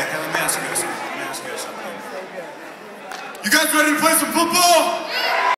Ask you something. You. You guys ready to play some football?